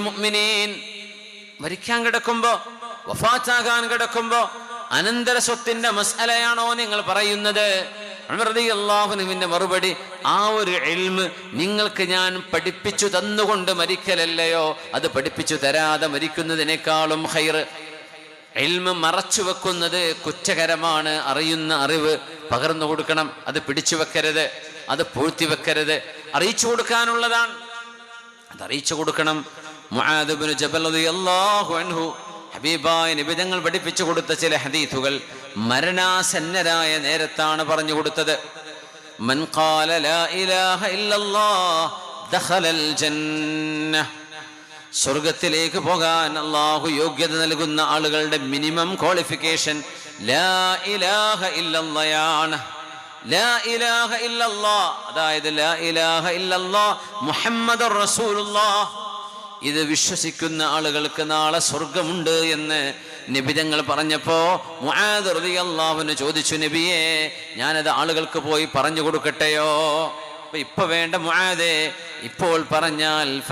മുഅ്മിനീൻ മരിക്കാൻ കിടക്കുമ്പോ വഫാത്താകാൻ കിടക്കുമ്പോ അനന്തര സ്വത്തിന്റെ മസലയാണോ നിങ്ങൾ പറയുന്നത്? അള്ളാഹുനുവിന്റെ മറുപടി ആ ഒരു എൽമ് നിങ്ങൾക്ക് ഞാൻ പഠിപ്പിച്ചു തന്നുകൊണ്ട് മരിക്കലല്ലയോ? അത് പഠിപ്പിച്ചു തരാതെ മരിക്കുന്നതിനേക്കാളും ഹൈർ എൽമ് മറച്ചു വെക്കുന്നത് കുറ്റകരമാണ് അറിയുന്ന അറിവ് പകർന്നു കൊടുക്കണം അത് പിടിച്ചു വെക്കരുത് അത് പൂഴ്ത്തി വെക്കരുത്. അറിയിച്ചു കൊടുക്കാനുള്ളതാണ്. അത് അറിയിച്ചു കൊടുക്കണം. മുആദ് ഇബ്നു ജബൽ അൻഹു ഹബീബായ നിബിതങ്ങൾ പഠിപ്പിച്ചു കൊടുത്ത ചില ഹദീഥുകൾ മരണാസന്നരായ നേരത്താണ് പറഞ്ഞു കൊടുത്തത്. മൻ ഖാല ലാ ഇലാഹ ഇല്ലല്ലാഹ് ദഖലൽ ജന്ന സ്വർഗത്തിലേക്ക് പോകാൻ അള്ളാഹു യോഗ്യത നൽകുന്ന ആളുകളുടെ മിനിമം ക്വാളിഫിക്കേഷൻ ലാ ഇലാഹ ലാ ഇലാഹ അതായത് ലാ ഇലാഹ ഇത് വിശ്വസിക്കുന്ന ആളുകൾക്ക് നാളെ സ്വർഗമുണ്ട് എന്ന് നിബിതങ്ങൾ പറഞ്ഞപ്പോ മുആദ് റളിയല്ലാഹുവിന് ചോദിച്ചു നബിയെ ഞാനത് ആളുകൾക്ക് പോയി പറഞ്ഞു കൊടുക്കട്ടെയോ? അപ്പൊ ഇപ്പൊ വേണ്ട മുആദേ ഇപ്പോൾ പറഞ്ഞാൽ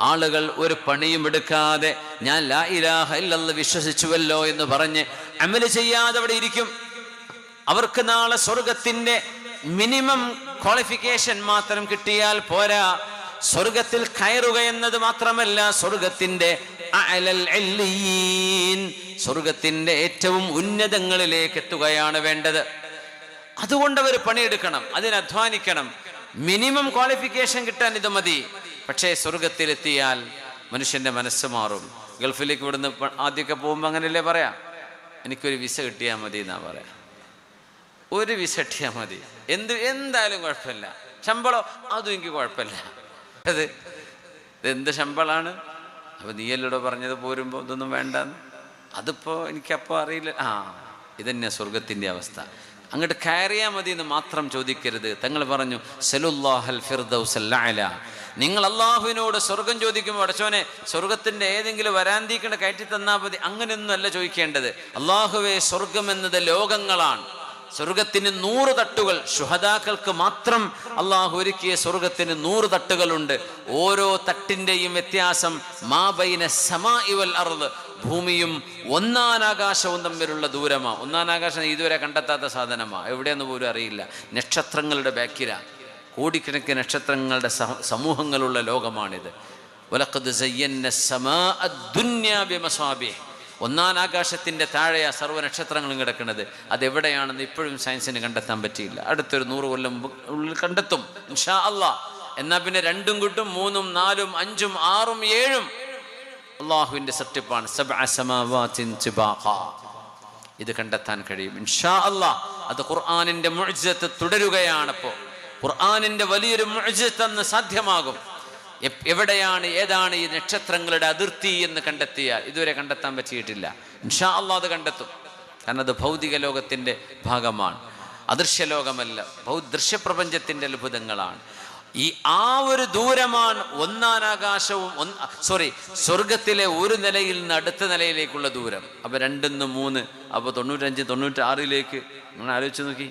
ആളുകൾ ഒരു പണിയും എടുക്കാതെ ഞാൻ ലാ ഇലാഹ വിശ്വസിച്ചുവല്ലോ എന്ന് പറഞ്ഞ് അമൽ ചെയ്യാതെ അവിടെ ഇരിക്കും. അവർക്ക് നാളെ സ്വർഗത്തിന്റെ മിനിമം ക്വാളിഫിക്കേഷൻ മാത്രം കിട്ടിയാൽ പോരാ. സ്വർഗത്തിൽ കയറുക എന്നത് മാത്രമല്ല സ്വർഗത്തിന്റെ സ്വർഗത്തിന്റെ ഏറ്റവും ഉന്നതങ്ങളിലേക്ക് എത്തുകയാണ് വേണ്ടത്. അതുകൊണ്ട് അവർ പണിയെടുക്കണം അതിന് അധ്വാനിക്കണം. മിനിമം ക്വാളിഫിക്കേഷൻ കിട്ടാൻ ഇത് മതി. പക്ഷേ സ്വർഗത്തിലെത്തിയാൽ മനുഷ്യന്റെ മനസ്സ് മാറും. ഗൾഫിലേക്ക് ഇവിടുന്ന് ആദ്യമൊക്കെ പോകുമ്പോൾ അങ്ങനെയല്ലേ പറയാം? എനിക്കൊരു വിസ കിട്ടിയാൽ മതി എന്നാ പറയാം. ഒരു വിസ കിട്ടിയാൽ മതി. എന്ത് എന്തായാലും കുഴപ്പമില്ല. ശമ്പളം അതും എനിക്ക് കുഴപ്പമില്ല. അത് ഇത് എന്ത് ശമ്പളമാണ് അപ്പൊ നീയല്ലൂടെ പറഞ്ഞത് പോരുമ്പോൾ ഇതൊന്നും വേണ്ടെന്ന്. അതിപ്പോ എനിക്കപ്പോൾ അറിയില്ല. ആ ഇതന്നെ സ്വർഗത്തിന്റെ അവസ്ഥ. അങ്ങോട്ട് കയറിയാൽ മതി എന്ന് മാത്രം ചോദിക്കരുത്. തങ്ങൾ പറഞ്ഞു. നിങ്ങൾ അള്ളാഹുവിനോട് സ്വർഗം ചോദിക്കുമ്പോൾ അടച്ചോനെ സ്വർഗത്തിന്റെ ഏതെങ്കിലും വരാന്തീക്കണ കയറ്റി തന്നാൽ മതി. അങ്ങനെയൊന്നും അല്ല ചോദിക്കേണ്ടത്. അള്ളാഹുവെ സ്വർഗം എന്നത് ലോകങ്ങളാണ്. സ്വർഗത്തിന് നൂറ് തട്ടുകൾ. ശുഹദാക്കൾക്ക് മാത്രം അള്ളാഹു ഒരുക്കിയ സ്വർഗത്തിന് നൂറ് തട്ടുകളുണ്ട്. ഓരോ തട്ടിന്റെയും വ്യത്യാസം മാബൈന സമാ ഇവൽ അറുത് ഭൂമിയും ഒന്നാനാകാശവും തമ്മിലുള്ള ദൂരമാ. ഒന്നാനാകാശം ഇതുവരെ കണ്ടെത്താത്ത സാധനമാ. എവിടെയെന്ന് പോലും അറിയില്ല. നക്ഷത്രങ്ങളുടെ ബാക്കില കോടിക്കണക്കിന് നക്ഷത്രങ്ങളുടെ സമൂഹങ്ങളുള്ള ലോകമാണിത്. ഒലക്കത് സയ്യന്ന സമാ അദ്ദുന്യാ ബിമസാബിഹ്. ഒന്നാം ആകാശത്തിന്റെ താഴെയാണ് സർവനക്ഷത്രങ്ങളും കിടക്കുന്നത്. അതെവിടെയാണെന്ന് ഇപ്പോഴും സയൻസിന് കണ്ടെത്താൻ പറ്റിയില്ല. അടുത്തൊരു നൂറ് കൊല്ലം ഉള്ളിൽ കണ്ടെത്തും. ഇൻഷാ അള്ളാ. എന്നാ പിന്നെ രണ്ടും കൂട്ടും മൂന്നും നാലും അഞ്ചും ആറും ഏഴും. സമാവാത്തിൻ സിബാഖ. ഇത് കണ്ടെത്താൻ കഴിയും. ഇൻഷാ അല്ലാ അത് ഖുർആനിന്റെ മുഅ്ജിസത്ത് തുടരുകയാണപ്പോൾ ഖുർആനിന്റെ വലിയൊരു മുഴുജത്ത് അന്ന് സാധ്യമാകും. എവിടെയാണ് ഏതാണ് ഈ നക്ഷത്രങ്ങളുടെ അതിർത്തി എന്ന് കണ്ടെത്തിയാൽ ഇതുവരെ കണ്ടെത്താൻ പറ്റിയിട്ടില്ല. ഇൻഷാ അല്ലാ അത് കണ്ടെത്തും. കാരണം അത് ഭൗതിക ലോകത്തിന്റെ ഭാഗമാണ്. അദൃശ്യ ലോകമല്ല ഭൗ ദൃശ്യപ്രപഞ്ചത്തിന്റെ അത്ഭുതങ്ങളാണ്. ഈ ആ ഒരു ദൂരമാണ് ഒന്നാനാകാശവും ഒന്ന് സോറി സ്വർഗത്തിലെ ഒരു നിലയിൽ നിന്ന് അടുത്ത നിലയിലേക്കുള്ള ദൂരം. അപ്പൊ രണ്ടിന്ന് മൂന്ന് അപ്പൊ തൊണ്ണൂറ്റഞ്ച് തൊണ്ണൂറ്റാറിലേക്ക് നിങ്ങൾ ആലോചിച്ച് നോക്കി.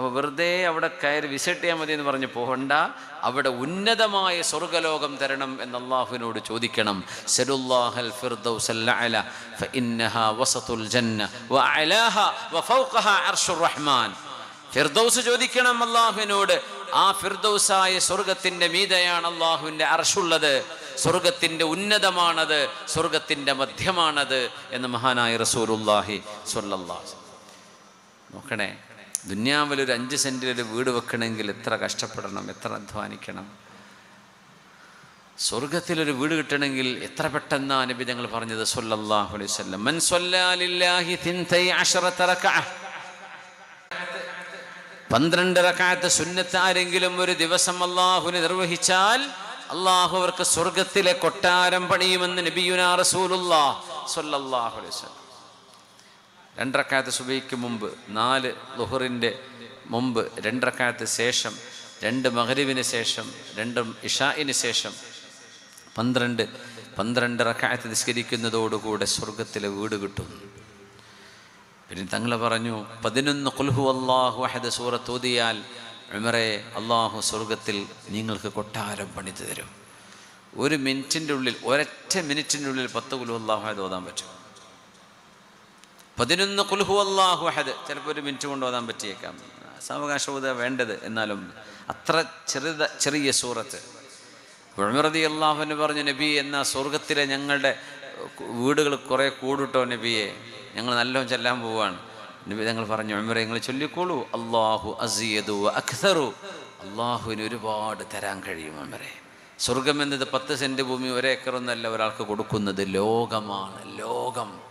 അപ്പൊ വെറുതെ അവിടെ കയറി വിസിട്ടിയാൽ മതി എന്ന് പറഞ്ഞ് പോകണ്ട. അവിടെ ഉന്നതമായ സ്വർഗലോകം തരണം എന്ന് അള്ളാഹുവിനോട് ചോദിക്കണം. ഫഇന്നഹാ വസതുൽ ജന്ന അർശുർ റഹ്മാൻ. ഫിർദൗസ് ചോദിക്കണം അള്ളാഹുവിനോട്. ആ ഫിർദൗസായ സ്വർഗത്തിന്റെ മീതയാണ് അള്ളാഹുവിന്റെ അർഷുള്ളത്. സ്വർഗത്തിന്റെ ഉന്നതമാണത് സ്വർഗത്തിന്റെ മധ്യമാണത് എന്ന് മഹാനായ സ്വല്ലല്ലാഹു നോക്കണേ. ദുന്യാവിൽ ഒരു അഞ്ച് സെന്റിലൊരു വീട് വെക്കണമെങ്കിൽ എത്ര കഷ്ടപ്പെടണം എത്ര അധ്വാനിക്കണം? സ്വർഗത്തിലൊരു വീട് കിട്ടണമെങ്കിൽ എത്ര പെട്ടെന്ന് നബി ഞങ്ങൾ പറഞ്ഞത് സല്ലല്ലാഹു അലൈഹി വസല്ലം. മൻ തിൻതൈ സുന്നത്ത് ആരെങ്കിലും ഒരു ദിവസം അള്ളാഹുവിന് നിർവഹിച്ചാൽ അള്ളാഹു അവർക്ക് സ്വർഗത്തിലെ കൊട്ടാരം പണിയുമെന്ന് നബിയുനാ റസൂലുല്ലാഹ് സൊല്ലാഹു അലൈഹി രണ്ടരക്കാലത്ത് സുബൈക്ക് മുമ്പ് നാല് ലുഹറിന്റെ മുമ്പ് രണ്ടരക്കാലത്ത് ശേഷം രണ്ട് മഹരിവിന് ശേഷം രണ്ടും ഇഷായിന് ശേഷം പന്ത്രണ്ട് പന്ത്രണ്ട് റക്കായത്ത് നിസ്കരിക്കുന്നതോടുകൂടെ സ്വർഗത്തിലെ വീട് കിട്ടും. പിന്നെ തങ്ങൾ പറഞ്ഞു പതിനൊന്ന് കുൽഹു അള്ളാഹു അഹദ് സൂറത്ത് ഓതിയാൽ ഉമറെ അള്ളാഹു സ്വർഗത്തിൽ നിങ്ങൾക്ക് കൊട്ടാരം പണിതു തരും. ഒരു മിനിറ്റിന്റെ ഉള്ളിൽ ഒരൊറ്റ മിനിറ്റിന്റെ ഉള്ളിൽ പത്ത് കുലു അള്ളാഹു അഹദ് ഓതാൻ പറ്റും. പതിനൊന്ന് കുൽഹു അള്ളാഹു അഹദ്. ചിലപ്പോൾ ഒരു മിനിറ്റ് കൊണ്ട് ഓതാൻ പറ്റിയേക്കാം. സാവകാശബോധ വേണ്ടത് എന്നാലും അത്ര ചെറുത ചെറിയ സൂറത്ത്. ഉഴമറതി അള്ളാഹു എന്ന് പറഞ്ഞു നബി എന്ന സ്വർഗത്തിലെ ഞങ്ങളുടെ വീടുകൾ കുറേ കൂടുട്ടോ നബിയെ? ഞങ്ങൾ നല്ലോണം ചെല്ലാൻ പോവാണ്. നബി ഞങ്ങൾ പറഞ്ഞു ഉഴമിറെ നിങ്ങൾ ചൊല്ലിക്കോളൂ. അള്ളാഹു അസിയദു അഖ്തറു അള്ളാഹുവിന് ഒരുപാട് തരാൻ കഴിയും ഉഴമറെ സ്വർഗം എന്നത് പത്ത് സെന്റ് ഭൂമി ഒരേക്കറൊന്നല്ല ഒരാൾക്ക് കൊടുക്കുന്നത്. ലോകമാണ് ലോകം.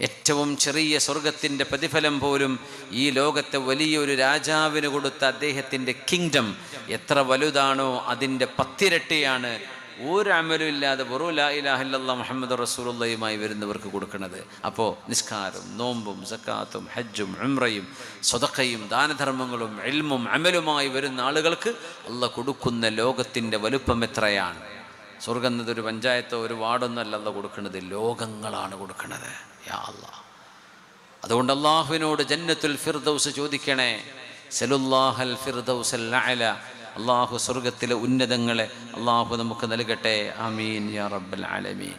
ഏറ്റവും ചെറിയ സ്വർഗത്തിന്റെ പ്രതിഫലം പോലും ഈ ലോകത്തെ വലിയൊരു രാജാവിന് കൊടുത്ത അദ്ദേഹത്തിന്റെ കിങ്ഡം എത്ര വലുതാണോ അതിന്റെ പത്തിരട്ടിയാണ്. ഒരു അമലും ഇല്ലാതെ വെറും ലാ മുഹമ്മദ് റസൂലുള്ളയുമായി വരുന്നവർക്ക് കൊടുക്കുന്നത് അപ്പോൾ നിസ്കാരം നോമ്പും സക്കാത്തും ഹജ്ജും ഉംറയും സ്വതക്കയും ദാനധർമ്മങ്ങളും എൽമും അമലുമായി വരുന്ന ആളുകൾക്ക് അല്ല കൊടുക്കുന്ന ലോകത്തിന്റെ വലുപ്പം എത്രയാണ്? സ്വർഗം ഒരു പഞ്ചായത്തോ ഒരു വാർഡൊന്നും അല്ലല്ലോ അല്ല കൊടുക്കുന്നത്. ലോകങ്ങളാണ് കൊടുക്കുന്നത്. യാ അതുകൊണ്ട് അള്ളാഹുവിനോട് ജന്നത്തുൽ ഫിർദൗസ് ചോദിക്കണേ. സലുല്ലാഹൽ ഫിർദൗസ് അല അള്ളാഹു സ്വർഗത്തിലെ ഉന്നതങ്ങളെ അള്ളാഹു നമുക്ക് നൽകട്ടെ. അമീൻ യാ റബ്ബൽ ആലമീൻ.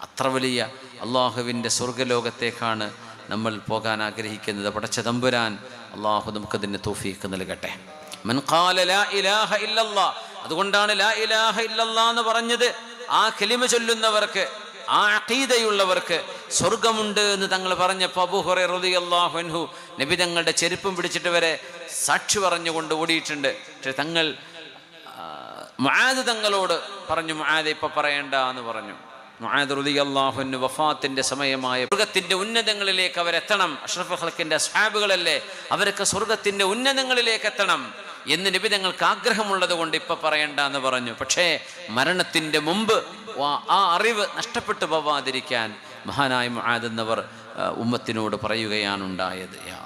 അത്ര വലിയ അള്ളാഹുവിന്റെ സ്വർഗലോകത്തേക്കാണ് നമ്മൾ പോകാൻ ആഗ്രഹിക്കുന്നത്. പടച്ച തമ്പുരാൻ അള്ളാഹു നമുക്കതിന്റെ തോഫീക്ക് നൽകട്ടെ. മൻ ഖാല ലാ ഇലാഹ ഇല്ലല്ലാ അതുകൊണ്ടാണ് ലാ ഇലാഹ ഇല്ലല്ലാ എന്ന് പറഞ്ഞത്. ആ കലിമ ചൊല്ലുന്നവർക്ക് ആ അഖീദയുള്ളവർക്ക് സ്വർഗമുണ്ട് എന്ന് തങ്ങൾ പറഞ്ഞപ്പോൾ അബൂഹുറൈ റളിയല്ലാഹു അൻഹു നബി തങ്ങളുടെ ചെരുപ്പും പിടിച്ചിട്ട് വരെ സാക്ഷി പറഞ്ഞുകൊണ്ട് ഓടിയിട്ടുണ്ട്. പക്ഷെ തങ്ങൾ മുആദ് തങ്ങളോട് പറഞ്ഞു മുആദ് ഇപ്പൊ പറയണ്ട എന്ന് പറഞ്ഞു. മുആദ് റളിയല്ലാഹുവിന് വഫാത്തിന്റെ സമയമായ സ്വർഗത്തിന്റെ ഉന്നതങ്ങളിലേക്ക് അവരെത്തണം. അഷ്റഫ് ഹലക്കിന്റെ അസ്ഹാബുകളല്ലേ? അവരൊക്കെ സ്വർഗത്തിന്റെ ഉന്നതങ്ങളിലേക്ക് എത്തണം. എന്ന് നബി തങ്ങൾക്ക് ആഗ്രഹമുള്ളത് കൊണ്ട് ഇപ്പൊ പറയണ്ട എന്ന് പറഞ്ഞു. പക്ഷേ മരണത്തിന്റെ മുമ്പ് ആ- അറിവ് നഷ്ടപ്പെട്ടു പോവാതിരിക്കാൻ മഹാനായ മുആദ് എന്നവർ ഉമ്മത്തിനോട് പറയുകയാണ് ഉണ്ടായത് യാ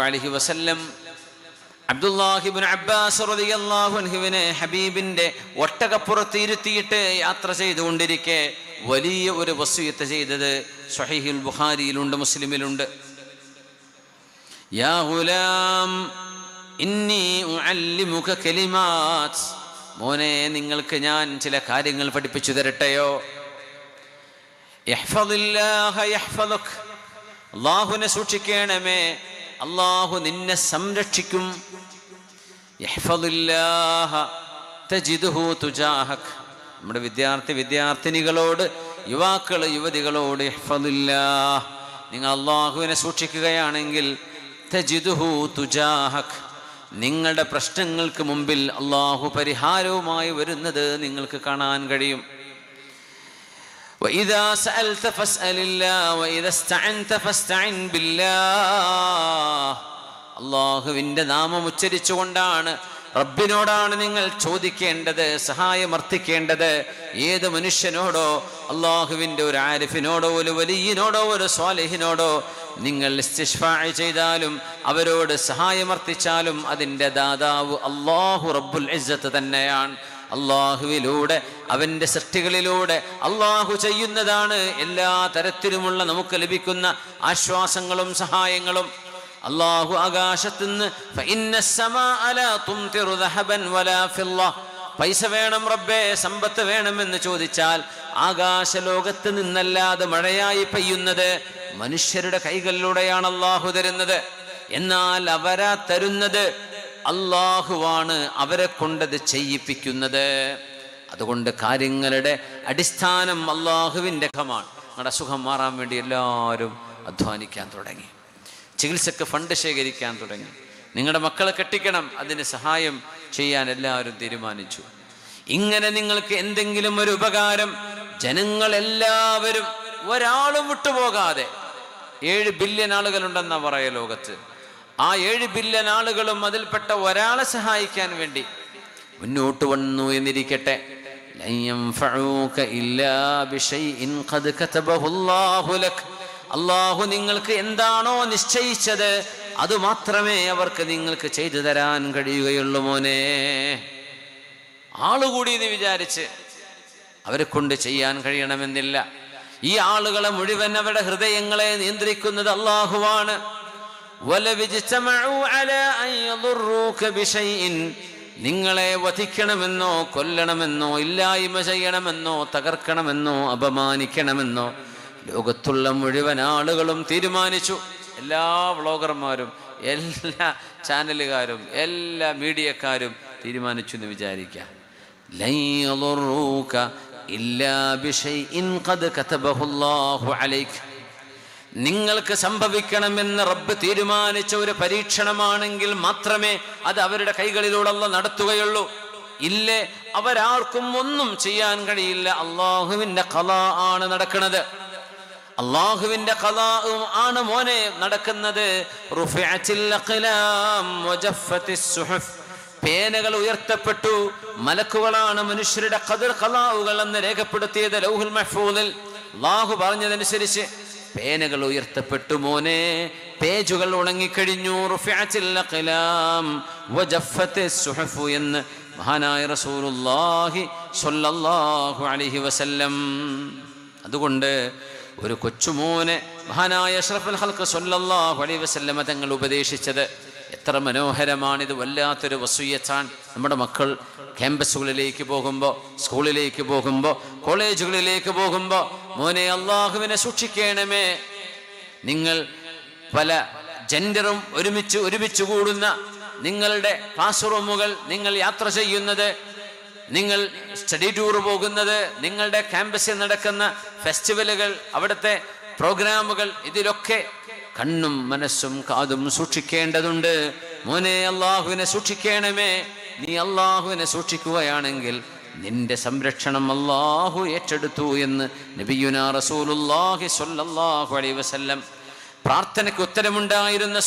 അലൈഹി വസല്ലം അബ്ദുല്ലാഹിബിൻ അബ്ബാസ് റളിയല്ലാഹു അൻഹുവിനെ ഹബീബിന്റെ ഒട്ടകപ്പുറത്ത് ഇരുത്തിയിട്ട് യാത്ര ചെയ്തുകൊണ്ടിരിക്കെ വലിയ ഒരു വസീത്ത് ചെയ്തത് സ്വഹീഹുൽ ബുഖാരിയിലുണ്ട് മുസ്ലിമിലുണ്ട്. യാ ഇന്നി ഉഅല്ലിമുക മോനെ നിങ്ങൾക്ക് ഞാൻ ചില കാര്യങ്ങൾ പഠിപ്പിച്ചു തരട്ടെയോ? അള്ളാഹുനെ സൂക്ഷിക്കണമേ. അള്ളാഹു നിന്നെ സംരക്ഷിക്കും. തജിദുഹു തുജാഹക്. നമ്മുടെ വിദ്യാർത്ഥി വിദ്യാർത്ഥിനികളോട് യുവാക്കൾ യുവതികളോട് യഹ്ഫദില്ലാഹ് നിങ്ങൾ അള്ളാഹുവിനെ സൂക്ഷിക്കുകയാണെങ്കിൽ തജിദുഹു തുജാഹക് നിങ്ങളുടെ പ്രശ്നങ്ങൾക്ക് മുമ്പിൽ അള്ളാഹു പരിഹാരവുമായി വരുന്നത് നിങ്ങൾക്ക് കാണാൻ കഴിയും وإذا سألت فاسأل الله وإذا استعنت فاستعن بالله അള്ളാഹുവിൻ്റെ നാമം ഉച്ചരിച്ചുകൊണ്ടാണ് റബ്ബിനോടാണ് നിങ്ങൾ ചോദിക്കേണ്ടത് സഹായം അർത്ഥിക്കേണ്ടത്. ഏത് മനുഷ്യനോടോ അള്ളാഹുവിന്റെ ഒരു ആരിഫിനോടോ ഒരു വലിയനോടോ ഒരു സ്വാലിഹിനോടോ നിങ്ങൾ ഇസ്തിഷ്ഫാ ചെയ്താലും അവരോട് സഹായമർത്ഥിച്ചാലും അതിന്റെ ദാതാവ് അള്ളാഹു റബ്ബുൽ ഇസ്സത്ത് തന്നെയാണ്. അള്ളാഹുവിലൂടെ അവന്റെ സൃഷ്ടികളിലൂടെ അള്ളാഹു ചെയ്യുന്നതാണ്. എല്ലാ തരത്തിലുമുള്ള നമുക്ക് ലഭിക്കുന്ന ആശ്വാസങ്ങളും സഹായങ്ങളും അള്ളാഹു ആകാശത്തുനിന്ന് പൈസ വേണം റബ്ബേ സമ്പത്ത് വേണമെന്ന് ചോദിച്ചാൽ ആകാശലോകത്ത് നിന്നല്ലാതെ മഴയായി പെയ്യുന്നത് മനുഷ്യരുടെ കൈകളിലൂടെയാണ് അള്ളാഹു തരുന്നത്. എന്നാൽ അവരാ തരുന്നത് അള്ളാഹുവാണ് അവരെ കൊണ്ടത് ചെയ്യിപ്പിക്കുന്നത്. അതുകൊണ്ട് കാര്യങ്ങളുടെ അടിസ്ഥാനം അള്ളാഹുവിന്റെ ഖമാണ് നമ്മുടെ സുഖം മാറാൻ വേണ്ടി എല്ലാവരും അധ്വാനിക്കാൻ തുടങ്ങി. ചികിത്സക്ക് ഫണ്ട് ശേഖരിക്കാൻ തുടങ്ങി. നിങ്ങളുടെ മക്കളെ കെട്ടിക്കണം. അതിന് സഹായം ചെയ്യാൻ എല്ലാവരും തീരുമാനിച്ചു. ഇങ്ങനെ നിങ്ങൾക്ക് എന്തെങ്കിലും ഒരു ഉപകാരം ജനങ്ങൾ എല്ലാവരും ഒരാളും വിട്ടുപോകാതെ ഏഴ് ബില്യൺ ആളുകളുണ്ടെന്നാ പറയ ലോകത്ത്. ആ ഏഴ് ബില്യൺ ആളുകളും അതിൽപ്പെട്ട ഒരാളെ സഹായിക്കാൻ വേണ്ടി മുന്നോട്ട് വന്നു എന്നിരിക്കട്ടെ. ലയ്യം ഫഴൂക്ക ഇല്ലാ ബിശൈഇൻ ഖദ് കതബഹു അല്ലാഹു ലക്. അള്ളാഹു നിങ്ങൾക്ക് എന്താണോ നിശ്ചയിച്ചത് അത് മാത്രമേ അവർക്ക് നിങ്ങൾക്ക് ചെയ്തു തരാൻ കഴിയുകയുള്ളൂ മോനെ. ആളുകൂടി ഇത് വിചാരിച്ച് അവരെ കൊണ്ട് ചെയ്യാൻ കഴിയണമെന്നില്ല. ഈ ആളുകളെ മുഴുവൻ അവരുടെ ഹൃദയങ്ങളെ നിയന്ത്രിക്കുന്നത് അള്ളാഹുവാണ്. നിങ്ങളെ വധിക്കണമെന്നോ കൊല്ലണമെന്നോ ഇല്ലായ്മ ചെയ്യണമെന്നോ തകർക്കണമെന്നോ അപമാനിക്കണമെന്നോ ലോകത്തുള്ള മുഴുവൻ ആളുകളും തീരുമാനിച്ചു. എല്ലാ വ്ളോഗർമാരും എല്ലാ ചാനലുകാരും എല്ലാ മീഡിയക്കാരും തീരുമാനിച്ചു എന്ന് വിചാരിക്കാം നിങ്ങൾക്ക് സംഭവിക്കണമെന്ന് റബ്ബ് തീരുമാനിച്ച ഒരു പരീക്ഷണമാണെങ്കിൽ മാത്രമേ അത് അവരുടെ കൈകളിലൂടെ നടത്തുകയുള്ളൂ. ഇല്ലേ അവരാർക്കും ഒന്നും ചെയ്യാൻ കഴിയില്ല. അള്ളാഹുവിന്റെ കല ആണ് നടക്കുന്നത്. അള്ളാഹുവിന്റെ കലാവും ആണ് മോനെ നടക്കുന്നത്. പേനകൾ ഉയർത്തപ്പെട്ടു. മലക്കുകളാണ് മനുഷ്യരുടെ കതിർ കലാവുകൾ എന്ന് രേഖപ്പെടുത്തിയത് ലൗഹുൽ മഹ്ഫൂദിൽ. അള്ളാഹു പറഞ്ഞതനുസരിച്ച് പേനകൾ ഉയർത്തപ്പെട്ടു മോനെ. പേജുകൾ ഉണങ്ങിക്കഴിഞ്ഞു. എന്ന് മഹാനായ അലൈഹി വസല്ലം. അതുകൊണ്ട് ഒരു കൊച്ചുമോനെ മഹാനായ അഷ്റഫുൽ ഹൽക്ക് സൊല്ലാഹു അലൈ വസല്ലമ തങ്ങൾ ഉപദേശിച്ചത്. എത്ര മനോഹരമാണിത്. വല്ലാത്തൊരു വസൂയച്ചാൻ നമ്മുടെ മക്കൾ ക്യാമ്പസുകളിലേക്ക് പോകുമ്പോൾ സ്കൂളിലേക്ക് പോകുമ്പോൾ കോളേജുകളിലേക്ക് പോകുമ്പോൾ മോനെ അള്ളാഹുവിനെ സൂക്ഷിക്കണമേ. നിങ്ങൾ പല ജെൻഡറും ഒരുമിച്ച് ഒരുമിച്ച് കൂടുന്ന നിങ്ങളുടെ ക്ലാസ് റൂമുകൾ നിങ്ങൾ യാത്ര ചെയ്യുന്നത് നിങ്ങൾ സ്റ്റഡി ടൂർ പോകുന്നത് നിങ്ങളുടെ ക്യാമ്പസിൽ നടക്കുന്ന ഫെസ്റ്റിവലുകൾ അവിടുത്തെ പ്രോഗ്രാമുകൾ ഇതിലൊക്കെ കണ്ണും മനസ്സും കാതും സൂക്ഷിക്കേണ്ടതുണ്ട്. മോനെ അള്ളാഹുവിനെ സൂക്ഷിക്കണമേ. നീ അള്ളാഹുവിനെ സൂക്ഷിക്കുകയാണെങ്കിൽ നിന്റെ സംരക്ഷണം അള്ളാഹു ഏറ്റെടുത്തു എന്ന് നബിയുന റസൂലുല്ലാഹി സ്വല്ലല്ലാഹു അലൈഹി വസല്ലം പ്രാർത്ഥനയ്ക്ക് ഉത്തരമുണ്ടായിരുന്ന